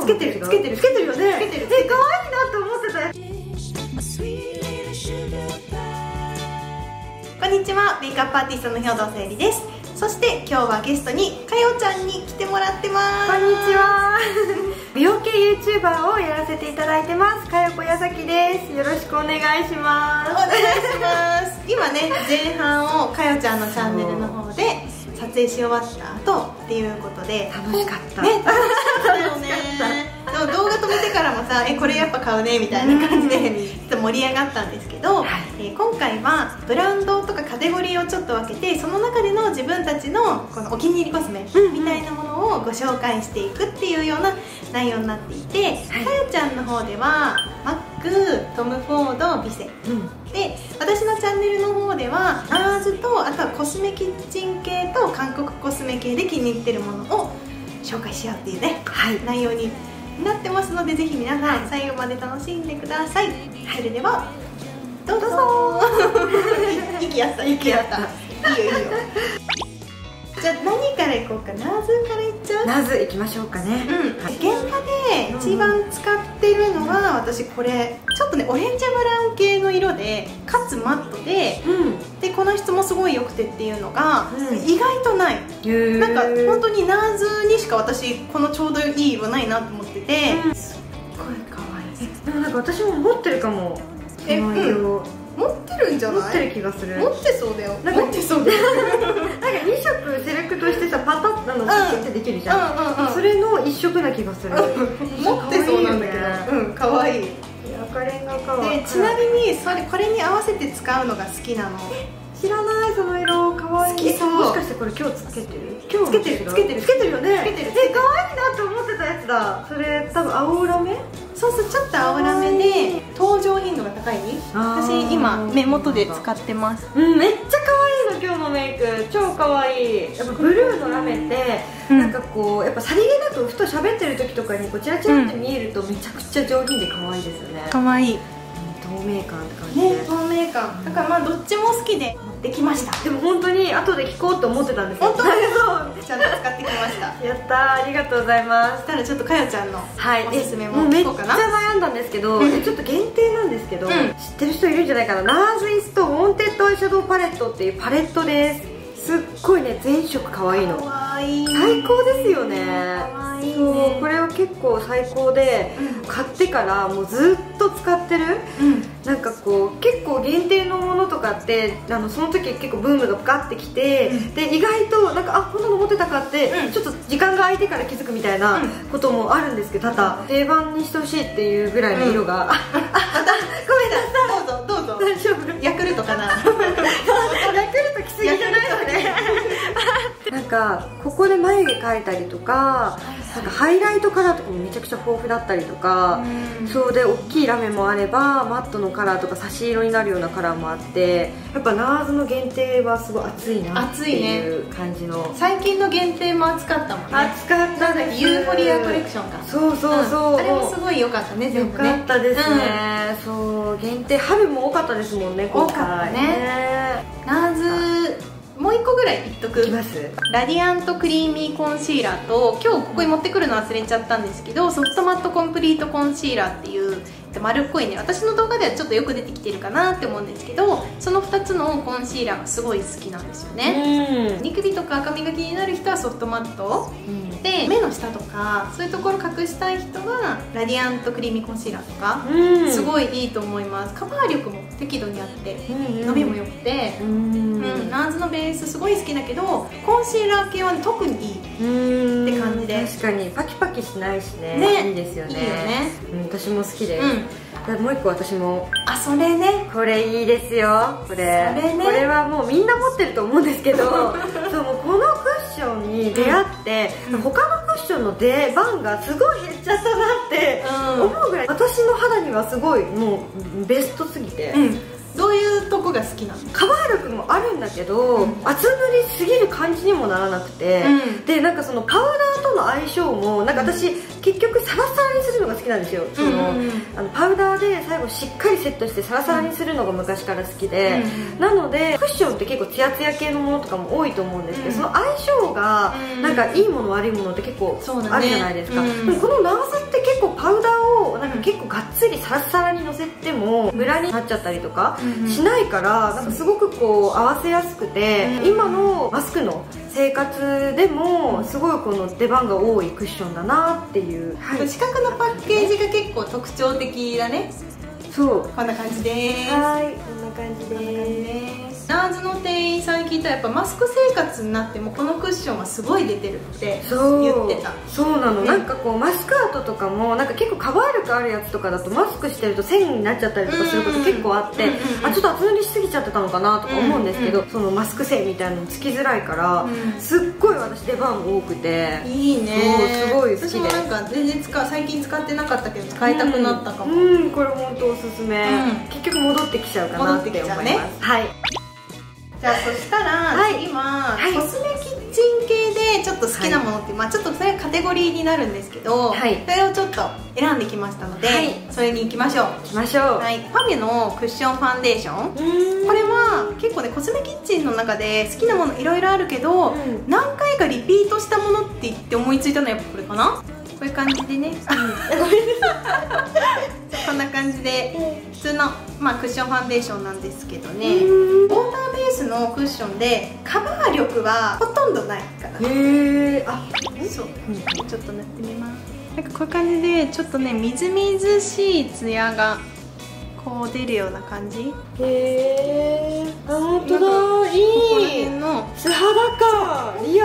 つけてるつけてるつけてるよね。つけてるえ可愛いなって思ってた。やこんにちは。メイクアップアーティストの兵藤さゆりです。そして今日はゲストにかよちゃんに来てもらってます。こんにちは。美容系 YouTuber をやらせていただいてます。かよこやさきです。よろしくお願いしまお願いします。今ね前半をかよちゃんのチャンネルの方で撮影し終わった後っていうことです楽しかった。ね楽しかったよね。動画止めてからもさえこれやっぱ買うねみたいな感じでちょっと盛り上がったんですけど、はい。えー今回はブランドとかカテゴリーをちょっと分けてその中での自分たちのこのお気に入りコスメみたいなものをご紹介していくっていうような内容になっていて、はい。かよちゃんの方ではマックトム・フォードビセ。うん。で私のチャンネルの方ではナーズとコスメキッチン系と韓国コスメ系で気に入ってるものを紹介しようっていうねはい。内容になってますのでぜひ皆さん最後まで楽しんでください、それではどうぞ。息やった息やった。いいよいいよじゃあ何からいこうか。ナーズからいっちゃう？ナズ行きましょうかね。うん、はい。現場で一番使ってるのが私これちょっとねオレンジブラウン系の色でかつマットでうん。でこの質もすごい良くてっていうのが、うん。意外とない。へなんか本当ににナーズにしか私このちょうどいい色ないなと思ってて、うん。すっごい可愛い。でもなんか私も持ってるかも。こえの色。持ってるんじゃ持ってないる気がする。持ってそうだよ。なんか持ってそうだよ なんか2色セレクトしてさパタッなのパキってできるじゃん、うんうんうん。それの1色な気がする。持ってそうなんだけど。うん。可愛い。赤レンガかわでちなみにそれこれに合わせて使うのが好きなの。知らないその色。可愛い。好きそう。もしかしてこれ今日つけてる？今日つけてる？つけてる。つけてるよね。つけてるえ可愛いなって思ってたやつだ。それ多分青ラメそうそうちょっと青らめで登場頻度が高い？私今目元で使ってます。うんめっちゃ可愛いの今日のメイク超可愛い。やっぱブルーのラメって、うん。なんかこうやっぱさりげなくふと喋ってる時とかにこうチラチラって見えるとめちゃくちゃ上品で可愛いですよね、可愛い透明感って感じで、ね透明感。だからまあどっちも好きで持ってきました。でも本当に後で聞こうと思ってたんですよ。本当そうちゃんと使ってきました。やったーありがとうございます。そしたらちょっとかよちゃんのはい、おすすめももうめっちゃ悩んだんですけど、うん。えちょっと限定なんですけど、うん。知ってる人いるんじゃないかな。 NARS Most Wanted アイシャドウパレットっていうパレットですすっごいね全色可愛いの。可愛い。最高ですよね。可愛いそうねこれは結構最高で、うん。買ってからもうずっと使ってる。うん。なんかこう結構限定のものとかってあのその時結構ブームがガッてきて、うん。で意外となんかあこんなの持ってたかって、うん。ちょっと時間が空いてから気づくみたいなうん。こともあるんですけどただ定番にしてほしいっていうぐらいの色が、あまたどうぞどうぞ。大丈夫？ヤクルトかななんかここで眉毛描いたりとかなんかハイライトカラーとかもめちゃくちゃ豊富だったりとか、そうで大きいラメもあればマットのカラーとか差し色になるようなカラーもあってやっぱナーズの限定はすごい熱いなっていう感じの。最近の限定も熱かったもんね。熱かったです。ユーフォリアコレクションか。そうそうそう、ん。あれもすごい良かったねよ全部ね。かったですね、そう限定春も多かったですもんね今回。多かったね。ナーズもう一個ぐらい言っとく？いきます。ラディアントクリーミーコンシーラーと今日ここに持ってくるの忘れちゃったんですけどソフトマットコンプリートコンシーラーっていう丸っこいね。私の動画ではちょっとよく出てきてるかなって思うんですけどその2つのコンシーラーがすごい好きなんですよね、うん。ニキビとか赤みが気になる人はソフトマット。で目の下とかそういうところ隠したい人はラディアントクリーミーコンシーラーとか、うん。すごいいいと思います。カバー力も適度にあってうん伸びも良くて、うん。うんナーズのベースすごい好きだけどコンシーラー系は特にいいうんって感じで。確かに。パキパキしないしね。ね。いいですよね。ね。うん、私も好きです、うん。でもう一個私も。あそれね。これいいですよ。これ。それね。これはもうみんな持ってると思うんですけど そうもうこのクッションに出会って、うん。他のクッションの出番がすごい減っちゃったなってうん。思うぐらい、私の肌にはすごいもうベストすぎて、うん。どういうとこが好きなの？カバー力もあるんだけど、うん。厚塗りすぎる感じにもならなくて、うん。でなんかそのパウダーとの相性もなんか私、結局サラサラにするのが好きなんですよ、そのうん。うんうんあのパウダーで最後しっかりセットしてサラサラにするのが昔から好きで、うんなのでクッションって結構ツヤツヤ系のものとかも多いと思うんですけど、うん。その相性がうん。なんかいいもの悪いものって結構あるじゃないですか、うんでもこのナーズっつりサラサラにのせてもムラになっちゃったりとかしないからなんかすごくこう合わせやすくて、うん。今のマスクの生活でもすごいこの出番が多いクッションだなっていう、はい、四角のパッケージが結構特徴的だね。そう。こんな感じです。はい聞いたらやっぱマスク生活になってもこのクッションはすごい出てるって言ってた。そうなの、ねなんかこうマスクアートとかもなんか結構カバー力あるやつとかだとマスクしてると線になっちゃったりとかすること結構あって、あちょっと厚塗りしすぎちゃってたのかなとか思うんですけど、うんそのマスク線みたいなのつきづらいから、うんすっごい私出番多くて。いいね。すごい好きで。す私もなんか全然使う最近使ってなかったけど使いたくなったかも、うん、うんこれ本当おすすめ、うん。結局戻ってきちゃうかなって思います、ね。はいじゃあそしたら、はい。次は、はい。コスメキッチン系でちょっと好きなものって、まあちょっとそれはカテゴリーになるんですけど、はい。それをちょっと選んできましたので、はい。それに行きましょう。行きましょう、はい。パミュのクッションファンデーション。うん。これは結構ねコスメキッチンの中で好きなものいろいろあるけど、うん。何回かリピートしたものって言って思いついたのはやっぱこれかな？こういう感じでね、こんな感じで普通の、まあ、クッションファンデーションなんですけどね、うん。ウォーターベースのクッションでカバー力はほとんどないかなへえあそう。ちょっと塗ってみます。なんかこういう感じでちょっとねみずみずしいツヤがこう出るような感じ。へえあ本当だ。ここらいい辺の素肌かリ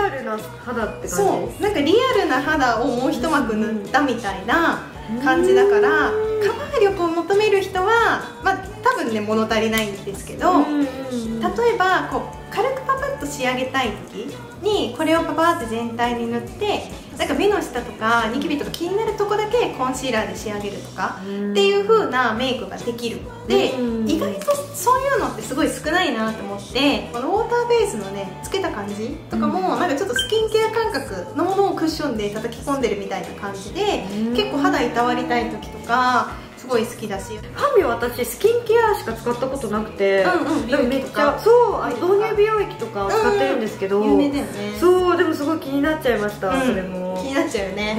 肌って感じそう。なんかリアルな肌をもう一膜塗ったみたいな感じだからうんカバー力を求める人はまあ多分ね物足りないんですけど、例えばこう軽くパと仕上げたい時にこれをパパーって全体に塗ってなんか目の下とかニキビとか気になるとこだけコンシーラーで仕上げるとかっていう風なメイクができるでうん。意外とそういうのってすごい少ないなと思ってこのウォーターベースのねつけた感じとかもなんかちょっとスキンケア感覚のものをクッションで叩き込んでるみたいな感じでうん。結構肌いたわりたい時とかすごい好きだし。ファミ私スキンケアしか使ったことなくて、うんうんでもめっちゃそう導入美容液とかを使ってるんですけど、有名だよね。そうでもすごい気になっちゃいました、うん。それも。気になっちゃうよね。ね。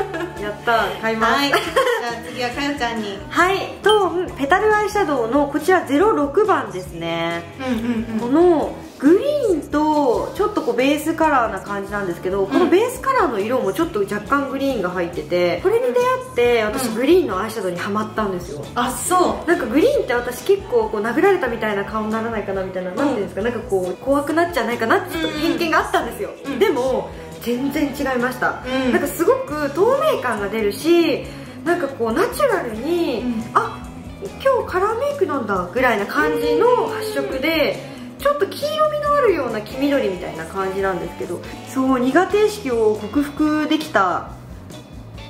やった買います。はい。じゃあ次はかよちゃんに。はい。トーンペタルアイシャドウのこちら06番ですね、うんうん。このグリーンとちょっとこうベースカラーな感じなんですけど、このベースカラーの色もちょっと若干グリーンが入っててこれに出会って私うん。グリーンのアイシャドウにはまったんですよ。あそう。なんかグリーンって私結構こう殴られたみたいな顔にならないかなみたいな、なんていうんですかなんかこう怖くなっちゃわないかなってちょっと偏見があったんですよ、うんでも全然違いました、うん。なんかすごく透明感が出るしなんかこうナチュラルに、うん。あ今日カラーメイクなんだぐらいな感じの発色でちょっと黄色みのあるような黄緑みたいな感じなんですけどそう苦手意識を克服できた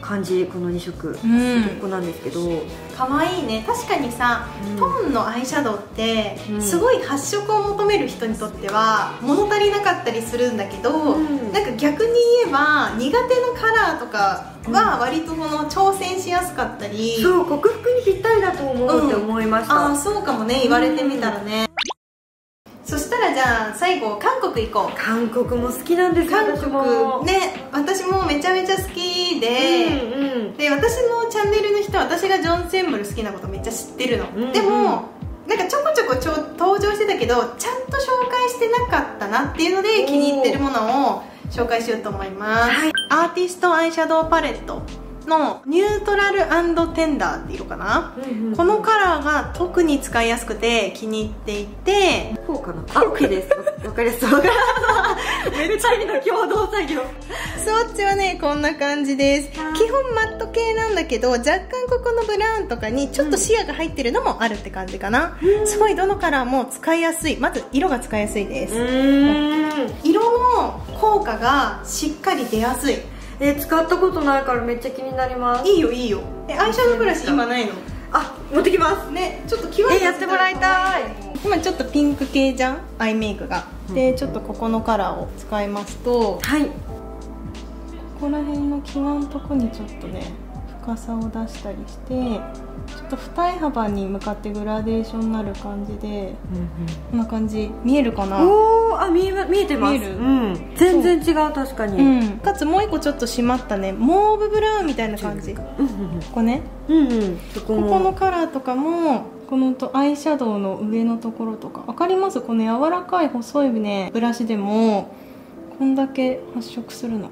感じこの2色、うん。ここなんですけど。可愛いね。確かにさ、うん。トーンのアイシャドウって、うん。すごい発色を求める人にとっては物足りなかったりするんだけど、うん。なんか逆に言えば苦手なカラーとかは割とこの挑戦しやすかったり、そう克服にぴったりだと思うって思いました、ああそうかもね言われてみたらね、最後韓国行こう。韓国も好きなんですよ韓国。ね私もめちゃめちゃ好きで、うんうん。で私のチャンネルの人は私がジョン・センムル好きなことめっちゃ知ってるの、うんうん。でもなんかちょこちょこちょ登場してたけどちゃんと紹介してなかったなっていうので気に入ってるものを紹介しようと思います、はい。アーティストアイシャドウパレットのニュートラルテンダーっていうのかな、うんうんこのカラーが特に使いやすくて気に入っていてこうかな。あ OK です。わ わかりやすいわかりやすいめっちゃいいの共同作業。スワッチはねこんな感じです。基はい本マット系なんだけど若干ここのブラウンとかにちょっと視野が入ってるのもあるって感じかな、すごいどのカラーも使いやすい。まず色が使いやすいです、うん。色の効果がしっかり出やすいえ使ったことないからめっちゃ気になります。いいよいいよ。えアイシャドウブラシ今ないの。あ持ってきます。ねちょっと際えやってもらいたい。今ちょっとピンク系じゃん？アイメイクが。でちょっとここのカラーを使いますと。はい。ここら辺の際のとこにちょっとね深さを出したりしてっと二重幅に向かってグラデーションになる感じでこんな感じ。見えるかな？おおあ見え見えてます。見える？うん、全然違う確かに、う。ん、かつもう一個ちょっと締まったね。モーブブラウンみたいな感じ。こうんこねうん。うんうん。そこもここのカラーとかもこのとアイシャドウの上のところとか。分かります？この柔らかい細いねブラシでもこんだけ発色するの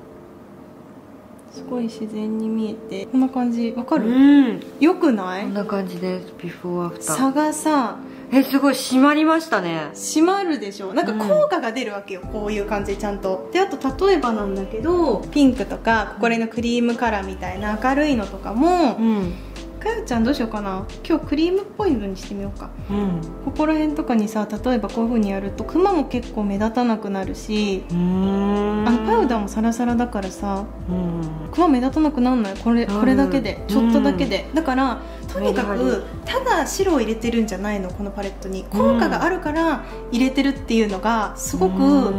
すごい自然に見えてこんな感じ。分かうる、ん。よくない？こんな感じです。ビフォーアフター差がさ。えすごい締まりましたね。締まるでしょ？なんか効果が出るわけよ、こういう感じでちゃんと。であと例えばなんだけどピンクとかこれのクリームカラーみたいな明るいのとかもうん。かよちゃんどうしようかな？今日クリームっぽいのにしてみようか。うん。ここら辺とかにさ例えばこういう風にやるとクマも結構目立たなくなるしうーん。あのパウダーもサラサラだからさうん。クマ目立たなくなるのよこれうん。これだけで。ちょっとだけで。だからとにかくただ白を入れてるんじゃないの？このパレットに。効果があるから入れてるっていうのがすごく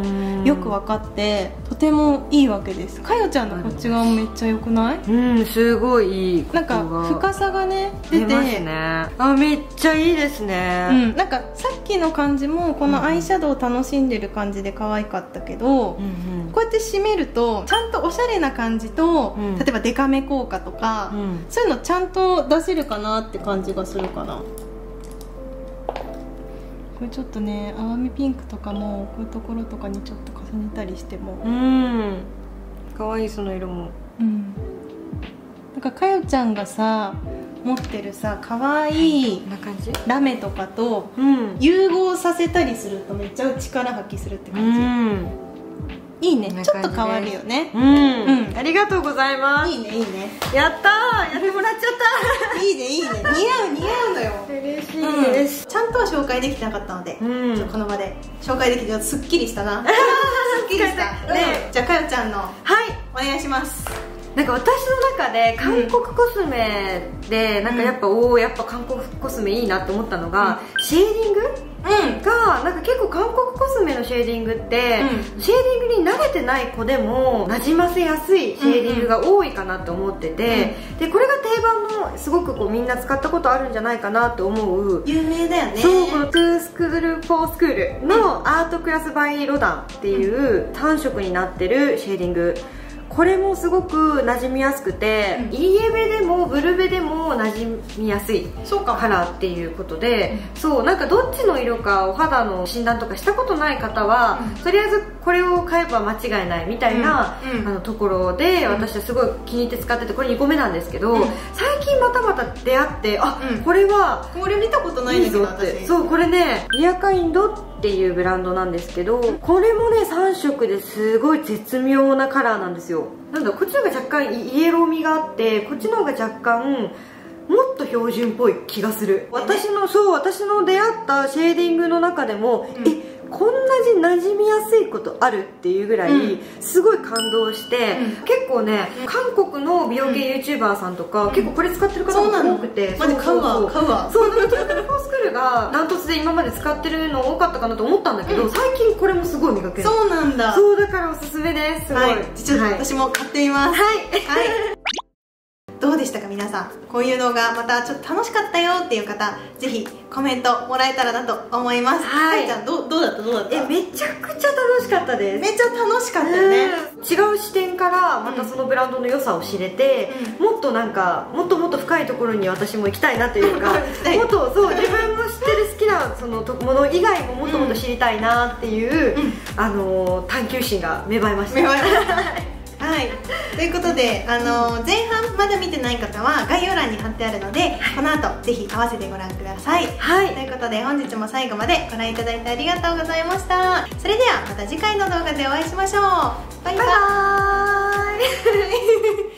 よく分かってとてもいいわけです。かよちゃんのこっち側もめっちゃ良くない？うんすごいいいなんか深さがね出て出ますね。あめっちゃいいですね、うん、なんかさっきの感じもこのアイシャドウを楽しんでる感じで可愛かったけど、うんうん。こうやって締めるとちゃんとおしゃれな感じと、うん。例えばデカめ効果とか、うん。そういうのちゃんと出せるかなって感じがするかな。これちょっとね淡めピンクとかもこういうところとかにちょっと重ねたりしても。うん。かわいいその色も。うん。なんかかよちゃんがさ持ってるさ可愛いこんな感じ。ラメとかとうん。融合させたりするとめっちゃ力発揮するってう感じ、んいいね。ちょっと変わるよね。うん、うん。ありがとうございます。いいねいいね。やったー。やってもらっちゃっいいねいいね。似合う似合うのよ。た嬉しうん。いです、ちゃんとは紹介できてなかったので、うん。この場で。紹介できてすっきりしたな。すっきりした、ねうん。じゃあかよちゃんの。はい。お願いしますなんか私の中で韓国コスメで、なんかやっぱ、おおやっぱ韓国コスメいいなと思ったのが、シェーディング？うん。がなんか結構韓国コスメのシェーディングって、シェーディングに慣れてない子でも馴染ませやすいシェーディングが多いかなと思ってて、でこれが定番のすごくこうみんな使ったことあるんじゃないかなと思う。有名だよね。そうこの Too Cool For Schoolの Art Class By Rodin っていう単色になってるシェーディングこれもすごく馴染みやすくて、うん。イエベでもブルベでも馴染みやすいそうか。カラーっていうことで、そうなんかどっちの色かお肌の診断とかしたことない方は、うん。とりあえずこれを買えば間違いないみたいな、うん。うん。あのところで、うん。私はすごい気に入って使っててこれ2個目なんですけど、うん。最近またまた出会ってあ、うん。これはこれ見たことないんだけどいいぞって。私。そうこれねリアカインドっていうブランドなんですけどこれもね3色ですごい絶妙なカラーなんですよ。なんだこっちの方が若干イエロー味があってこっちの方が若干もっと標準っぽい気がする。私のそう私の出会ったシェーディングの中でも、うん。えこんなに馴染みやすいことあるっていうぐらい、うん。すごい感動して、うん。結構ね、うん韓国の美容系 YouTuber さんとか、結構これ使ってる方も多くてマジ買うわそうそうそう。買うわそうなんかトゥーフォースクールがダントツで今まで使ってるの多かったかなと思ったんだけど、うん。最近これもすごい磨ける。そうなんだ。そうだからおすすめです。すごい、はい。ちょっとはい。私も買ってみます。はい。はい。どうでしたか皆さん。こういう動画またちょっと楽しかったよっていう方ぜひコメントもらえたらなと思います。はい。かちゃんどうどうだった？どうだった？えめちゃくちゃ楽しかったです。めっちゃ楽しかったよね。うん違う視点からまたそのブランドの良さを知れて、もっとなんかもっともっと深いところに私も行きたいなというか もっとそう自分の知ってる好きなそのともの以外ももっともっと知りたいなっていう、うん。あのー探求心が芽生えました。芽生えました はい。ということで、あの前半まだ見てない方は概要欄に貼ってあるのでこの後ぜひ合わせてご覧ください。はい。ということで本日も最後までご覧いただいてありがとうございました。それではまた次回の動画でお会いしましょう。バイバイ。バイバーイ